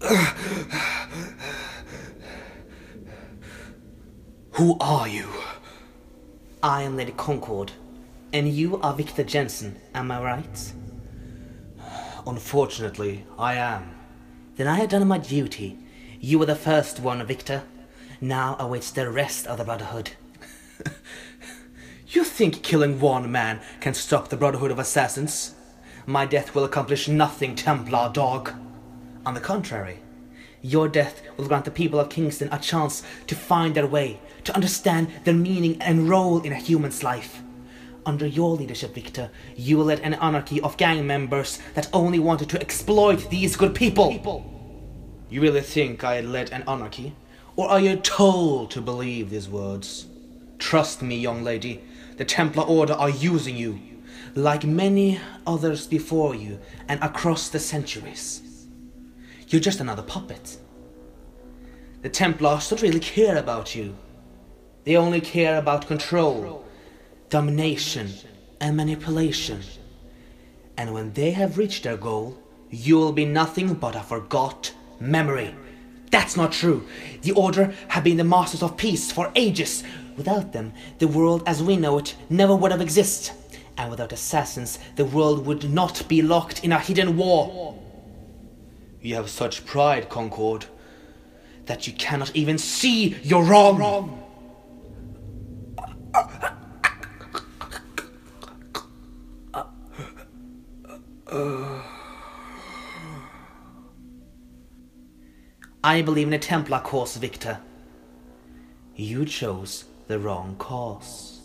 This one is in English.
Who are you? I am Lady Concord, and you are Victor Jensen, am I right? Unfortunately, I am. Then I have done my duty. You were the first one, Victor. Now awaits the rest of the Brotherhood. You think killing one man can stop the Brotherhood of Assassins? My death will accomplish nothing, Templar dog. On the contrary, your death will grant the people of Kingston a chance to find their way, to understand their meaning and role in a human's life. Under your leadership, Victor, you will lead an anarchy of gang members that only wanted to exploit these good people. You really think I led an anarchy? Or are you told to believe these words? Trust me, young lady, the Templar Order are using you, like many others before you and across the centuries. You're just another puppet. The Templars don't really care about you. They only care about control, domination, and manipulation. And when they have reached their goal, you will be nothing but a forgot memory. That's not true. The Order have been the masters of peace for ages. Without them, the world as we know it never would have existed. And without assassins, the world would not be locked in a hidden war. You have such pride, Concord, that you cannot even see you're wrong. I believe in a Templar cause, Victor. You chose the wrong cause.